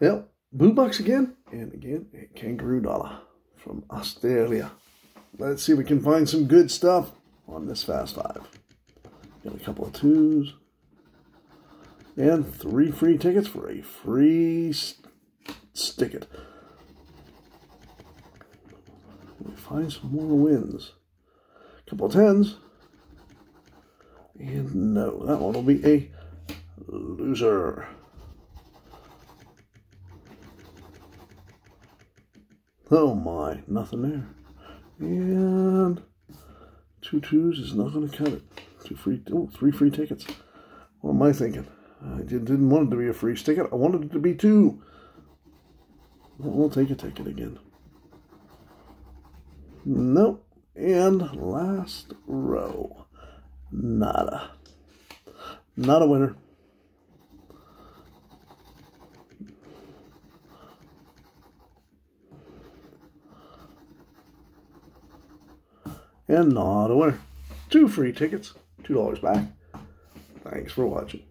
Yep, Boo Bucks again. And again, a Kangaroo Dollar from Australia. Let's see if we can find some good stuff on this Fast Five. Got a couple of twos. And three free tickets for a free stick it. We find some more wins. A couple of tens. And no, that one will be a loser. Oh my, nothing there. And two twos is not going to cut it. Two free, oh, three free tickets. What am I thinking? I didn't want it to be a free ticket. I wanted it to be two. We'll take a ticket again. Nope. And last row. Nada. Not a winner. And not a winner. Two free tickets. $2 back. Thanks for watching.